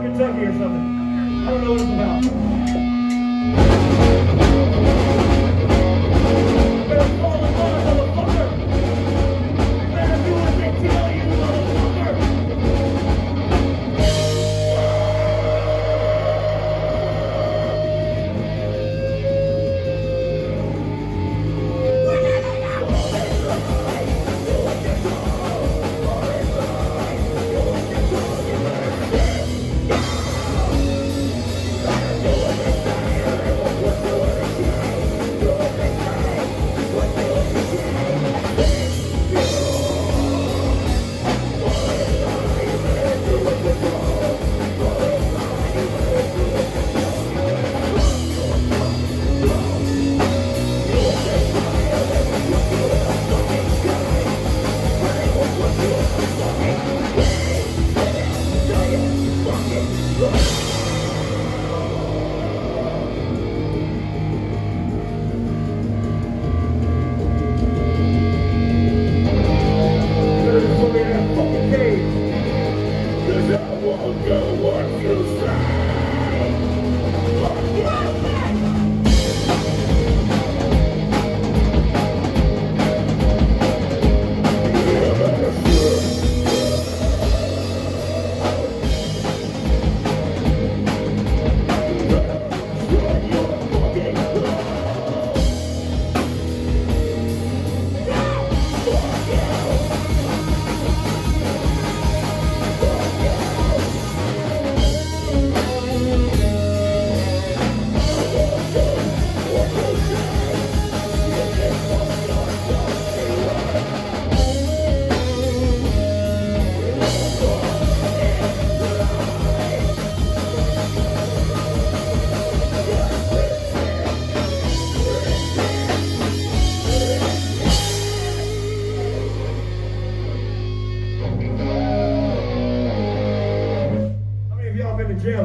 Kentucky or something. I don't know what it's about. Fuck it. jail.